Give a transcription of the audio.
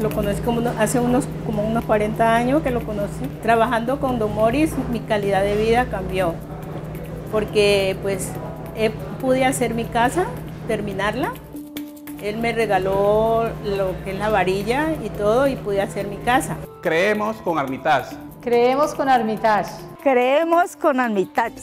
lo conocí como hace unos, como unos 40 años que lo conocí. Trabajando con Don Morris, mi calidad de vida cambió, porque pues pude hacer mi casa, terminarla. Él me regaló lo que es la varilla y todo y pude hacer mi casa. Creemos con Armitage. Creemos con Armitage. Creemos con Armitage.